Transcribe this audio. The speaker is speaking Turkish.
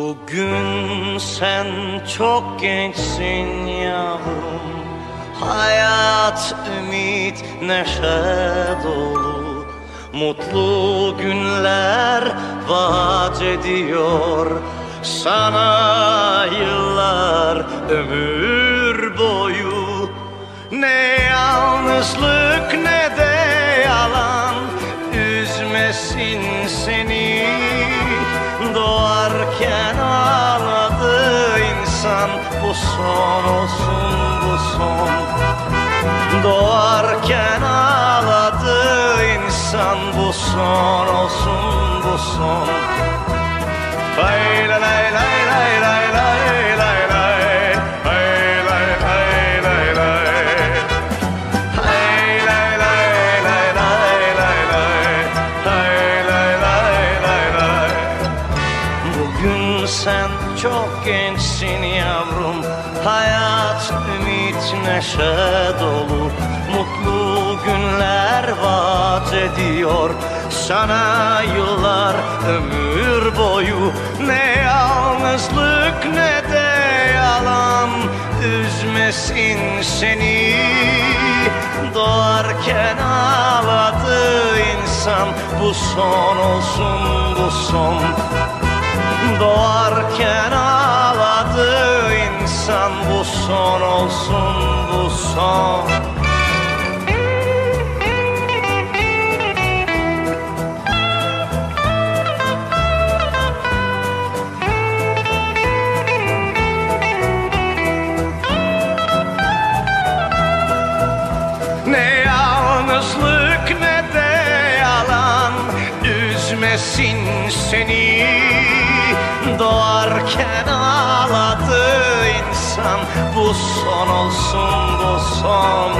Bugün sen çok gençsin yavrum. Hayat, ümit, neşe dolu. Mutlu günler vaat ediyor. Sana yıllar ömür boyu. Ne yalnızlık ne de yalan. Üzmesin seni. Doğarken Bu son olsun bu son. Doğarken ağladı insan Bu son olsun bu son Bugün sen çok gençsin yavrum. Hayat, ümit, neşe dolu. Mutlu günler vaat ediyor. Sana yıllar ömür boyu. Ne yalnızlık ne de yalan. Üzmesin seni. Doğarken ağladı insan. Bu son olsun bu son Doğarken ağladı insan Bu son olsun bu son Üzmesin seni. Doğarken ağladı insan. Bu son olsun bu son